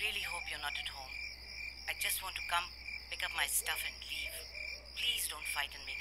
really hope you're not at home. I just want to come, pick up my stuff, and leave. Please don't fight and make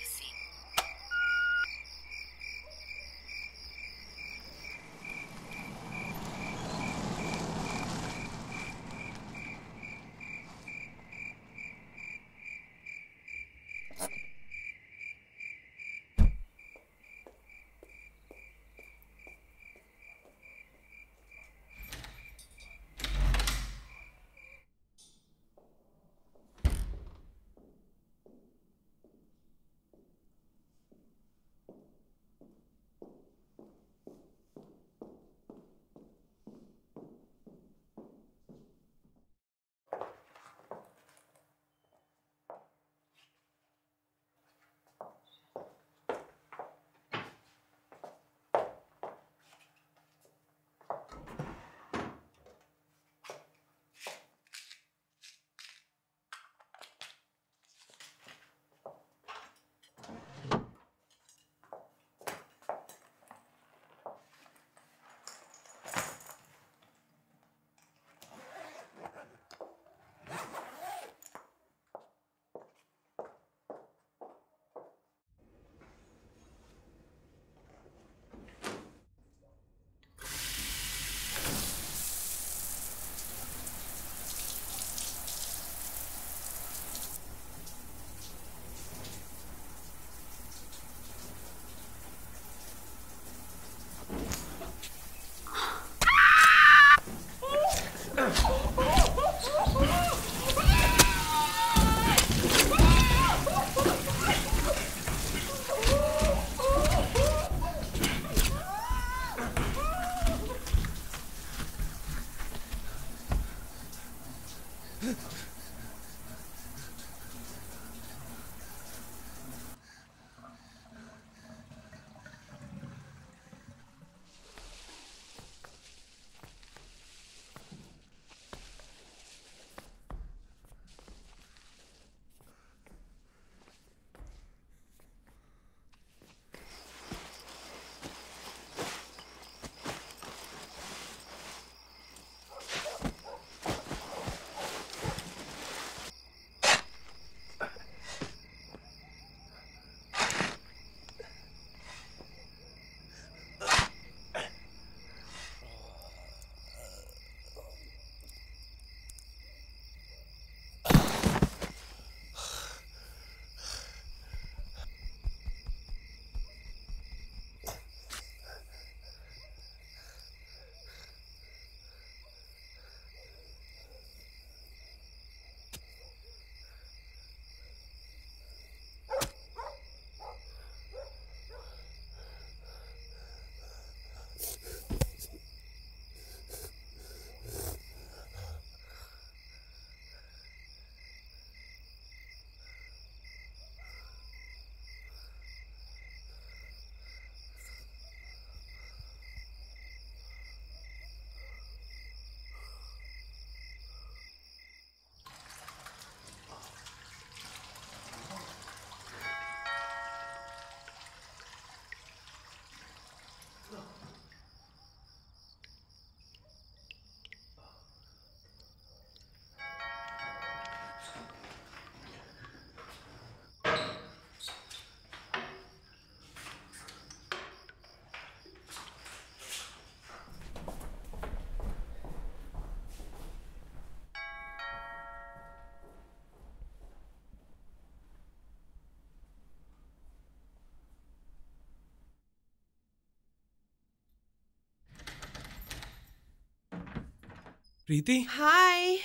Preeti? Hi.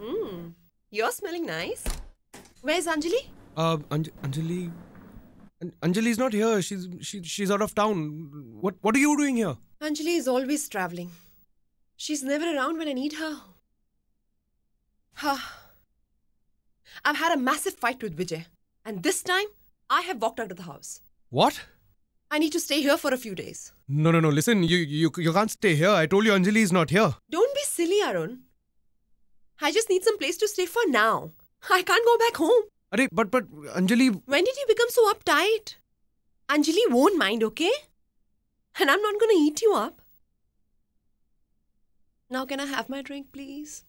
Hmm. You're smelling nice. Where's Anjali? Uh, Anj- Anjali. An- Anjali's not here. She's she, she's out of town. What what are you doing here? Anjali is always traveling. She's never around when I need her. Ha. I've had a massive fight with Vijay, and this time I have walked out of the house. What? I need to stay here for a few days. No no no. Listen, you you you can't stay here. I told you Anjali is not here. Don't be silly, Arun. I just need some place to stay for now. I can't go back home. Arey, but but Anjali. When did you become so uptight? Anjali won't mind, okay? And I'm not gonna eat you up. Now, can I have my drink, please?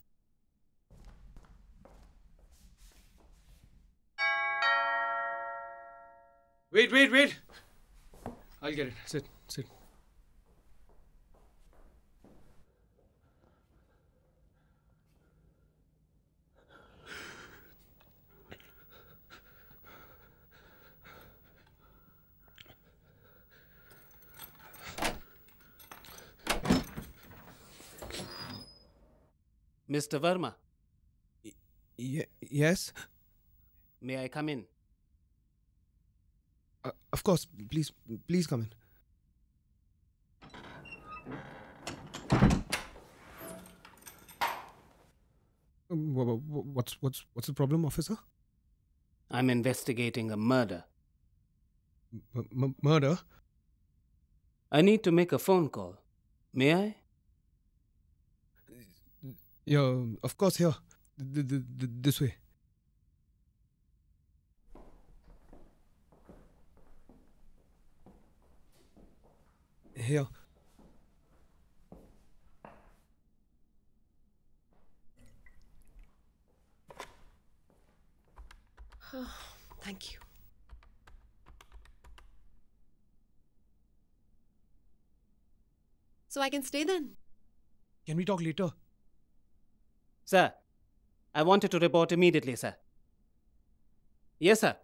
Wait, wait, wait. I'll get it. Sit, sit. Mr. Verma, Ye- yes? may I come in? Of course. Please, please come in. Um, wha- wha- wha- What's what's what's the problem, officer? I'm investigating a murder. M- murder? I need to make a phone call. May I? Yeah, of course. Here, th- this way. Here. Thank you. So I can stay then? Can we talk later? Sir, I wanted to report immediately, sir. Yes, sir.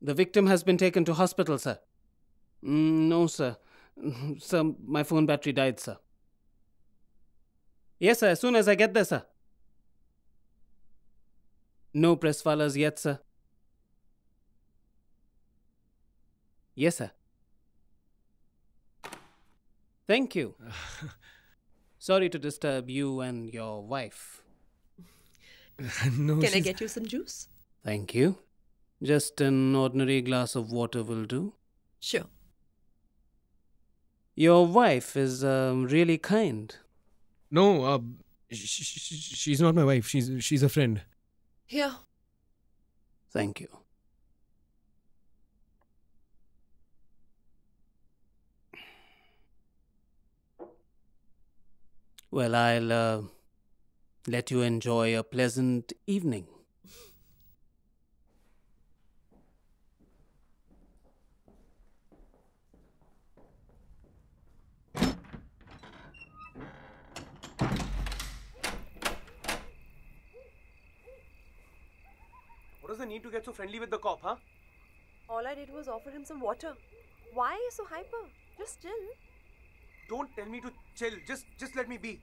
The victim has been taken to hospital, sir. Mm, no, sir. Sir, my phone battery died, sir. Yes, sir, as soon as I get there, sir. No press files yet, sir. Yes, sir. Thank you. Sorry to disturb you and your wife. no. Can I get you some juice? Thank you. Just an ordinary glass of water will do. Sure. Your wife is um, really kind. No. Uh, sh- sh- sh- she's not my wife. She's she's a friend. Here. Thank you. Well, I'll uh, let you enjoy a pleasant evening. Does the need to get so friendly with the cop, huh? All I did was offer him some water. Why are you so hyper? Just chill. Don't tell me to chill. Just just let me be.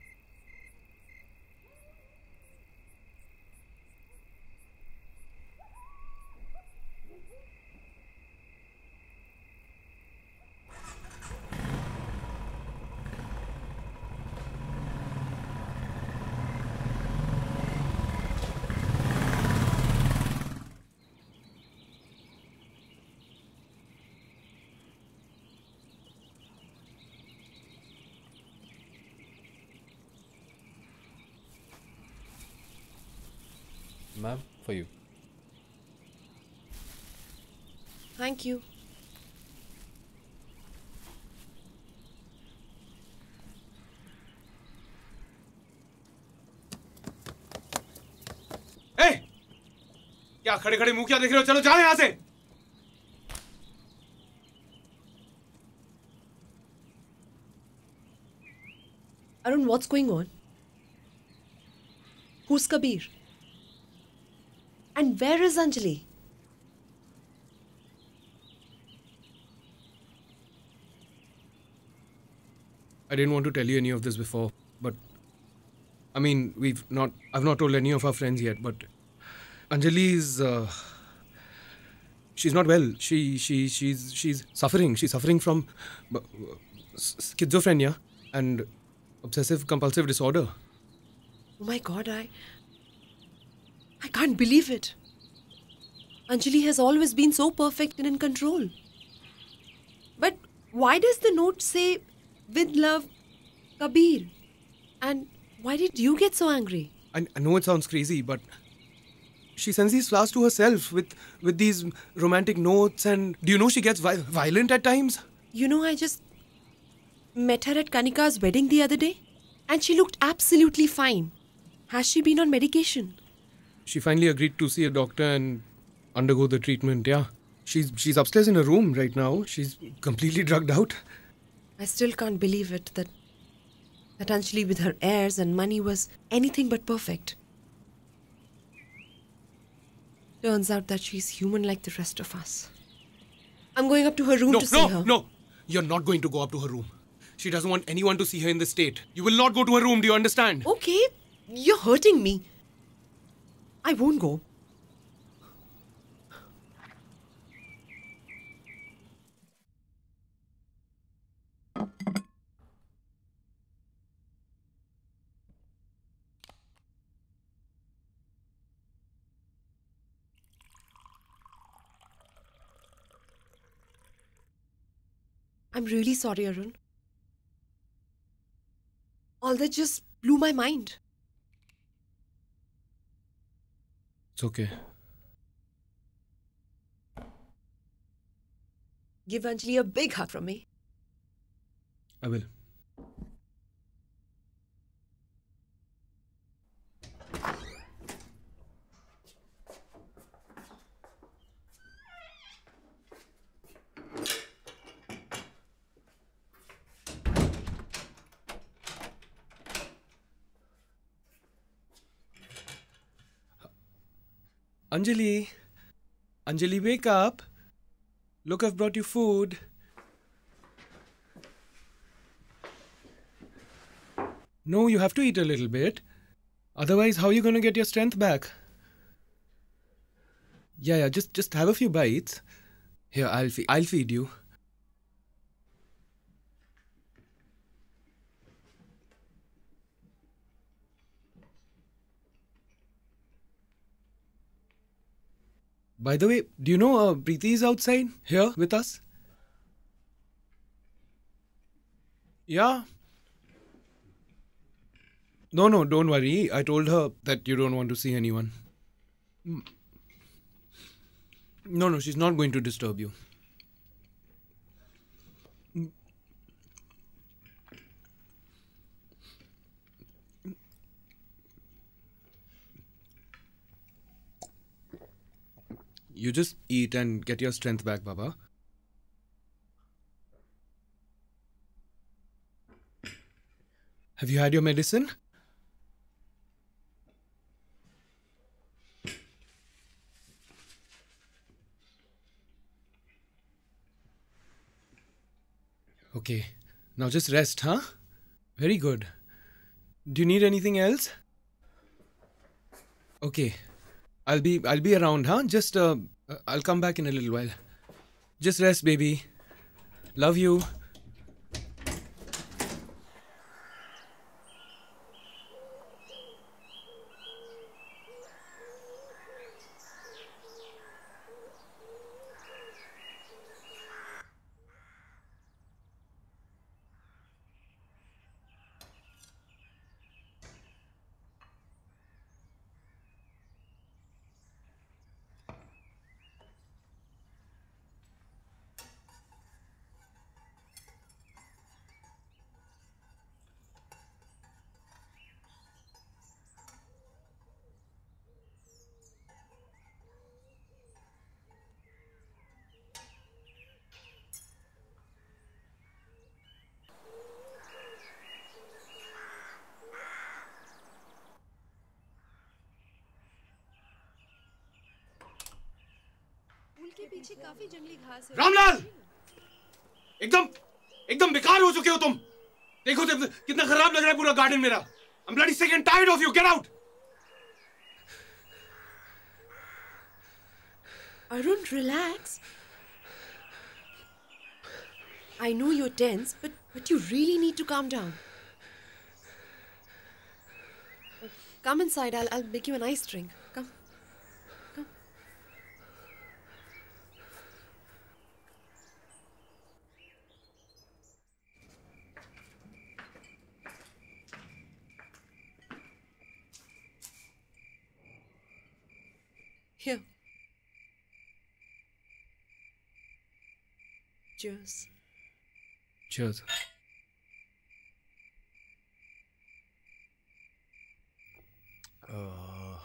Ma'am, for you. Thank you. ए! क्या खड़े खड़े मुँह क्या देख रहे हो चलो जाओ यहाँ से Arun, what's going on? Who's Kabir? And where is Anjali? I didn't want to tell you any of this before, but I mean, we've not. I've not told any of our friends yet, but Anjali is. Uh, she's not well. She she she's she's suffering. She's suffering from uh, schizophrenia and obsessive compulsive disorder. Oh my god, I. I can't believe it. Anjali has always been so perfect and in control. But why does the note say, with love, Kabir? And why did you get so angry? I, I know it sounds crazy, but she sends these flowers to herself with with these romantic notes. And do you know she gets vi- violent at times? You know, I just met her at Kanika's wedding the other day. And she looked absolutely fine. Has she been on medication? She finally agreed to see a doctor and undergo the treatment. Yeah, she's she's upstairs in her room right now. She's completely drugged out. I still can't believe it that that Anjali with her airs and money was anything but perfect. Turns out that she's human like the rest of us. I'm going up to her room No, to see her. no, her. no. You're not going to go up to her room. She doesn't want anyone to see her in this state. You will not go to her room. Do you understand? Okay, you're hurting me. I won't go. I'm really sorry, Arun. All that just blew my mind. It's okay. Give Anjali a big hug from me. I will. Anjali. Anjali, wake up. Look, I've brought you food. No, you have to eat a little bit. Otherwise, how are you going to get your strength back? Yeah, yeah, just just have a few bites. Here, I'll fe- I'll feed you. By the way, do you know uh, Preeti is outside here with us? Yeah. No, no, don't worry. I told her that you don't want to see anyone. Mm. No, no, she's not going to disturb you. You just eat and get your strength back, Baba. Have you had your medicine? Okay. Now just rest, huh? Very good. Do you need anything else? Okay. I'll be I'll be around, huh? Just uh I'll come back in a little while. Just rest, baby. Love you. पीछे काफ़ी जंगली घास है। रामलाल! एकदम एकदम बेकार हो चुके हो तुम। देखो तो कितना खराब लग रहा है पूरा गार्डन मेरा। I am bloody sick tired of you get out Arun relax I know you tense but but you really need to calm down. Come inside. I'll, I'll make you an ice drink. Come. Come. Here. Cheers. Cheers. Uh,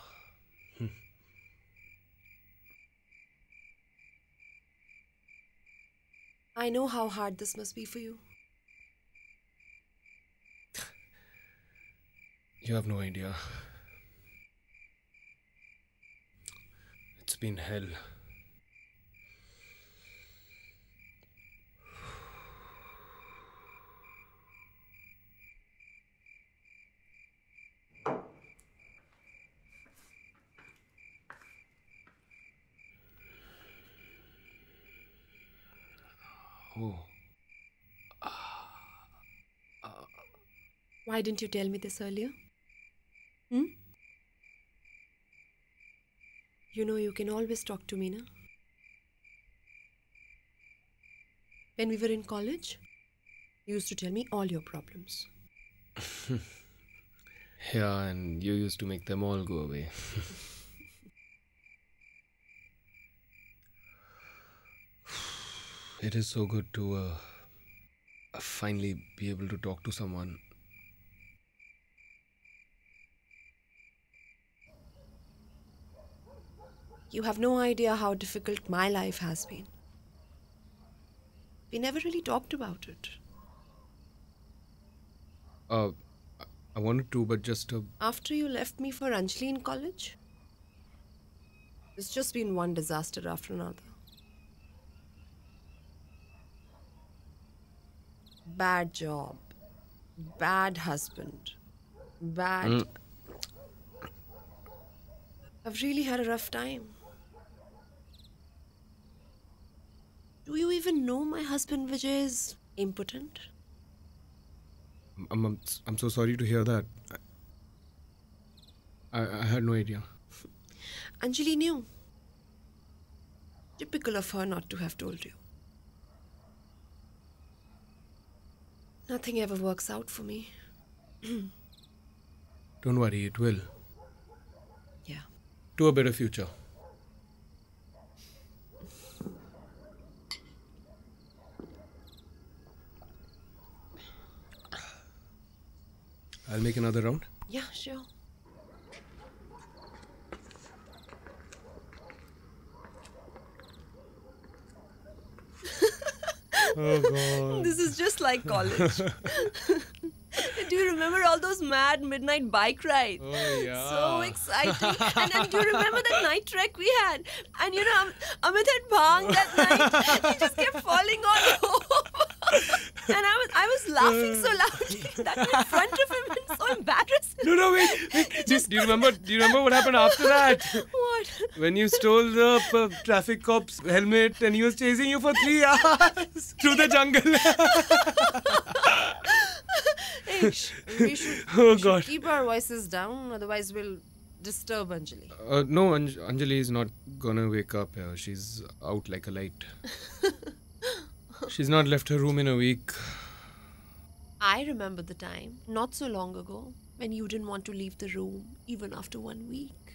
I know how hard this must be for you. you have no idea. It's been hell. Oh. Why didn't you tell me this earlier? Hmm? You know you can always talk to me, na? When we were in college, you used to tell me all your problems. Yeah, and you used to make them all go away. it is so good to uh, finally be able to talk to someone. You have no idea how difficult my life has been. We never really talked about it. Uh, I- I wanted to, but just uh, After you left me for Anjali in college, it's just been one disaster after another. Bad job, bad husband, bad. Hmm. I've really had a rough time. Do you even know my husband Vijay is impotent? I'm, I'm I'm so sorry to hear that. I, I had no idea. Anjali knew. Typical of her not to have told you. Nothing ever works out for me. Don't worry, it will. Yeah. To a better future. I'll make another round. Yeah, sure. Oh god. Is just like college. do you remember all those mad midnight bike rides? Oh yeah. So exciting. and then do you remember that night trek we had? And you know, Am- Amit had bhang that night. He just kept falling all over. and I was I was laughing so loudly that in front of him and so embarrassed. No, no, wait. wait. Do, do you remember? Do you remember what happened after that? When you stole the uh, traffic cop's helmet and he was chasing you for three hours through the jungle. Hey, we should, Oh, we should God. keep our voices down, otherwise we'll disturb Anjali. Uh, no, Anj- Anjali is not gonna wake up. Uh, she's out like a light. She's not left her room in a week. I remember the time, not so long ago, when you didn't want to leave the room even after one week.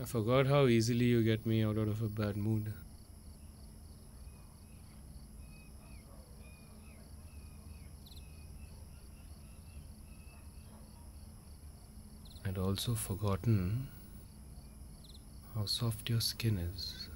I forgot how easily you get me out of a bad mood. I'd also forgotten how soft your skin is.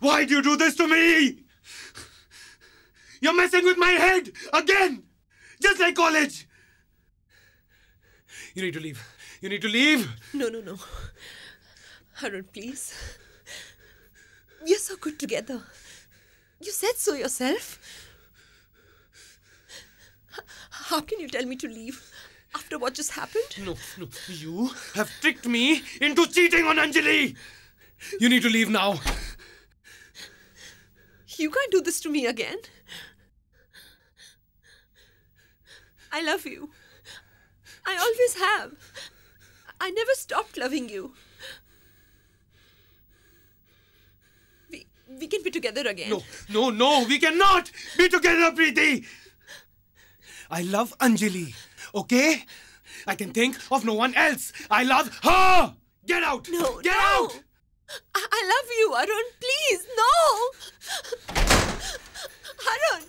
Why do you do this to me? You're messing with my head again, just like college. You need to leave. You need to leave. No, no, no. Arun, please. We're so good together. You said so yourself. How can you tell me to leave after what just happened? No, no. You have tricked me into cheating on Anjali. You need to leave now. You can't do this to me again. I love you. I always have. I never stopped loving you. We, we can be together again. No, no, no. We cannot be together, Preeti. I love Anjali. Okay? I can think of no one else. I love her. Get out. No, Get no. out. I, love you, Arun. Please, no. Arun.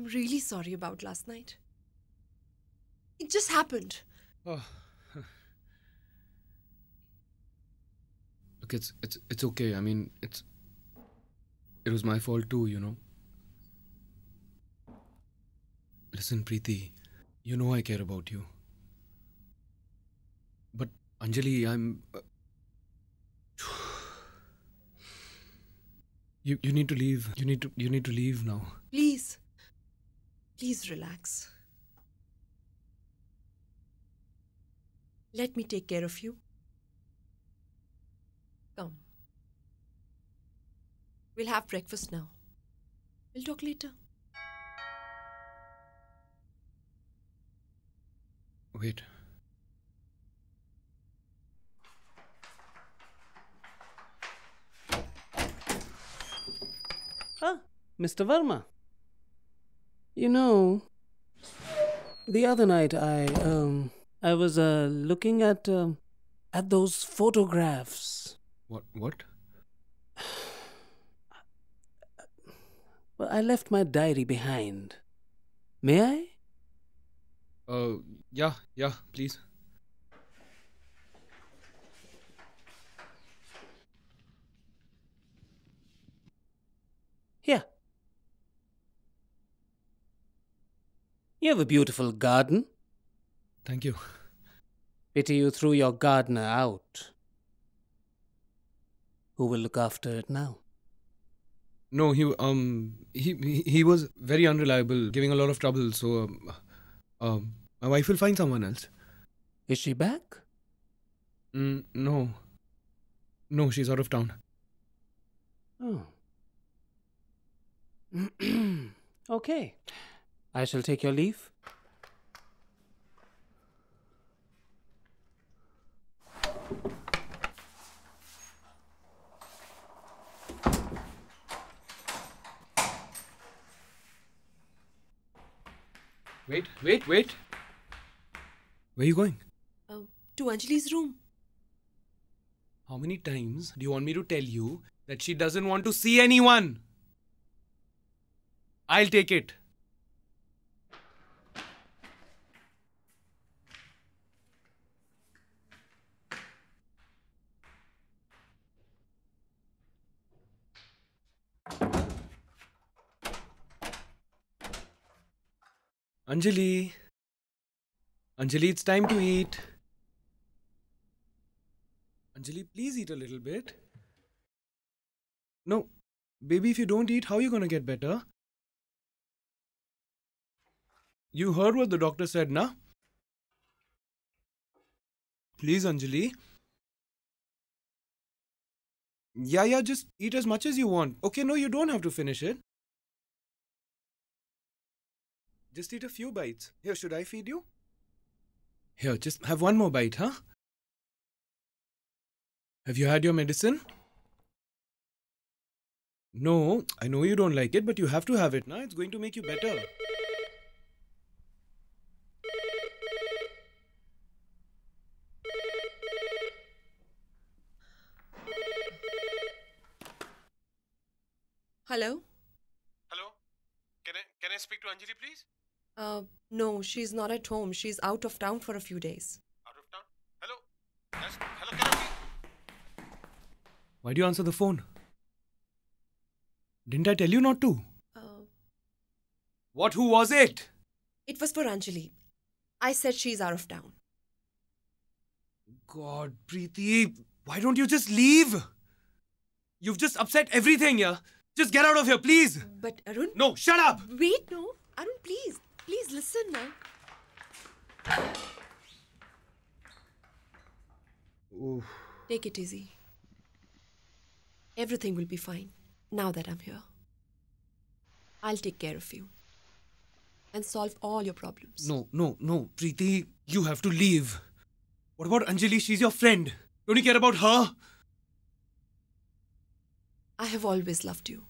I'm really sorry about last night. It just happened. Oh. Look, it's it's it's okay. I mean, it's it was my fault too, you know. Listen, Preeti, you know I care about you. But Anjali, I'm. Uh, you you need to leave. You need to you need to leave now. Please. Please relax. Let me take care of you. Come. We'll have breakfast now. We'll talk later. Wait. Ah, Mr. Verma. You know, the other night I um I was uh looking at um at those photographs. What what? Well, I left my diary behind. May I? Uh, yeah, yeah, please. Here. You have a beautiful garden. Thank you. Pity you threw your gardener out. Who will look after it now? No, he um he he- was very unreliable, giving a lot of trouble. So, um, um my wife will find someone else. Is she back? Mm, no, no, she's out of town. Oh. okay. I shall take your leave. Wait, wait, wait. Where are you going? Uh, to Anjali's room. How many times do you want me to tell you that she doesn't want to see anyone? I'll take it. Anjali. Anjali, it's time to eat. Anjali, please eat a little bit. No, baby, if you don't eat, how are you going to get better? You heard what the doctor said, na? Please, Anjali. Yeah, yeah, just eat as much as you want. Okay, no, you don't have to finish it. Just eat a few bites. Here, should I feed you? Here, just have one more bite, huh? Have you had your medicine? No, I know you don't like it, but you have to have it now. It's going to make you better. Hello? Hello? Can I can I speak to Anjali, please? Uh, no, she's not at home. She's out of town for a few days. Out of town? Hello? Yes. Hello, can I Why do you answer the phone? Didn't I tell you not to? Uh, What? Who was it? it was for Anjali. I said she's out of town. God, Preeti, why don't you just leave? You've just upset everything, yeah? Just get out of here, please. But Arun, No, shut up. wait, no. Arun, please, please listen now. Oof. Take it easy. Everything will be fine now that I'm here. I'll take care of you and solve all your problems. No, no, no, Preeti, you have to leave. What about Anjali? She's your friend. Don't you care about her? I have always loved you.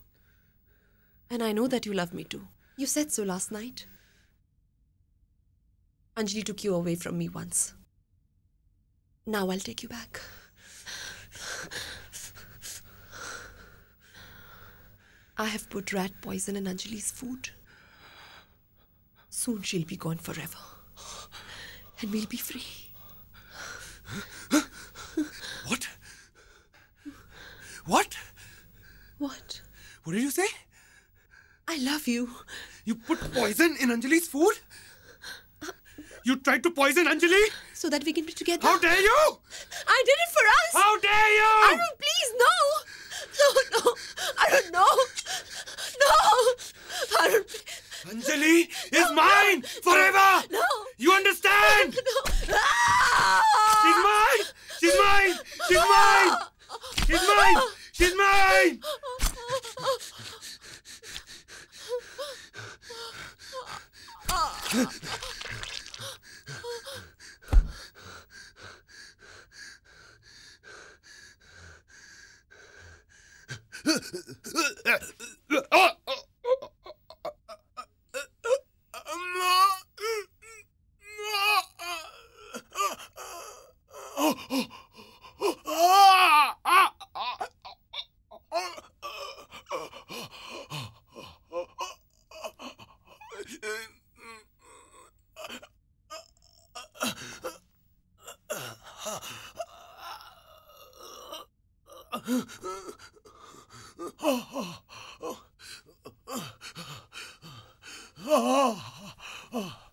And I know that you love me too. You said so last night. Anjali took you away from me once. Now I'll take you back. I have put rat poison in Anjali's food. Soon she'll be gone forever. And we'll be free. What? What? What? Did you say? I love you. You put poison in Anjali's food? You tried to poison Anjali? So that we can be together. How dare you? I did it for us! How dare you? Arun, please, no! No, no! Arun, no! No! Arun, Anjali is mine forever! no! You understand? No! Ah! She's mine! She's mine! She's mine! oh.